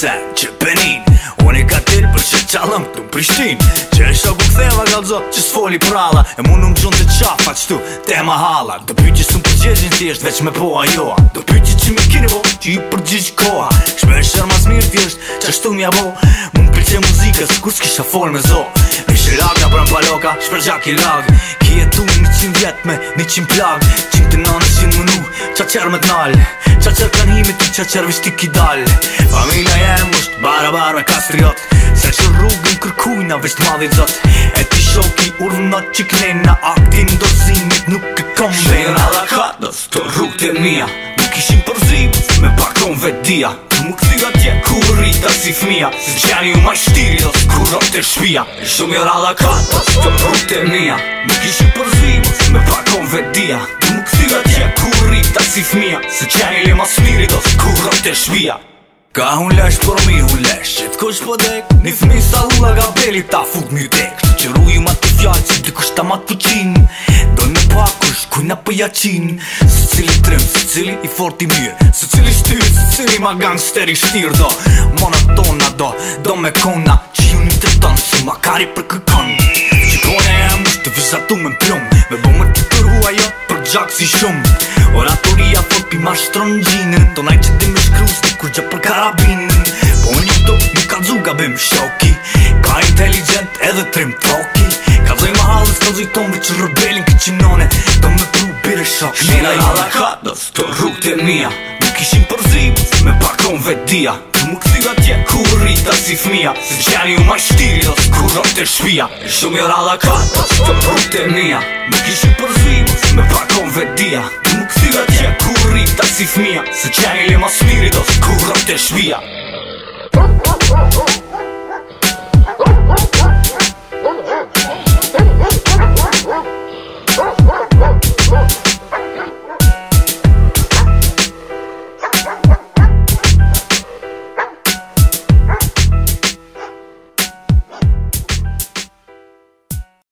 Se që penin Unë i ka tirë për që qalëm të më prishtin Që e shoku ktheva nga që s'foli prala E mu në më gjonë të qafa qëtu te ma mahala Do pyqë që s'um përgjegjin si është veç me po a joa Do pyqë që që mi kini bo që i përgjigj koha Shme në shërë mas mirë fjesht që është të mja bo Mu në përqe muzika s'kus kisha fol me zo Mi shë për pra më paloka shpër Ki e tu 100 vjet me 100 plag plak Qim të nanë si më nuk Qa qërë me të nalë Qa qërë kanë himi ti qa qërë vishti ki dal Familia jem është Barabar me kastriot Se që rrugën kërkujna Vesht madhi zot E ti shoki urna që knena A ti në dozimit nuk e kom me Shënë adha ka dës të rrugët e mija Nuk ishim përzim Me pakon vetë dia Nuk të gëtje kur i ta si fmija Se gjeni u ma shtiri dhe jo skurro të shpia E shumë jo ralla ka, të të prut të mija Më kishë përzim, me pakon vedia Të më këthyga tje kurri ta si fmija Se gjeni le ma smiri dhe skurro të shpia Ka hun lesh për mi hun lesh Qe t'ko që pëdek Një thmi sa lula ga beli ta fuk një dek Që rujim ma të fjallë Që t'ko që ma të fëqin kush kuj na pëja qin Se cili trim, se cili i fort i mirë Se cili shtyr, se cili ma gangster i shtyr do Mona tona do, do me kona Që ju një të tonë, si makari për këkon Që kone e më shtë vësa me plom Me bo më të jo, ajo për gjak si shum Oratoria fort pi ma shtron gjinë Tonaj që ti me shkru sti kur gjë për karabinë Po një do, një ka dzuga bim shoki të mija Nuk ishim përzim, me pakon vetë dia Të më këthira tje ku rrita si fmija Se që janë ju ma shtiri, dhe ku e shpia shumë jo rada ka, të më rrët e mija Nuk ishim përzim, me pakon vetë dia Të më këthira tje ku rrita si fmija Se që ju ma shtiri, dhe ku rrët shpia Oh, oh, oh, oh.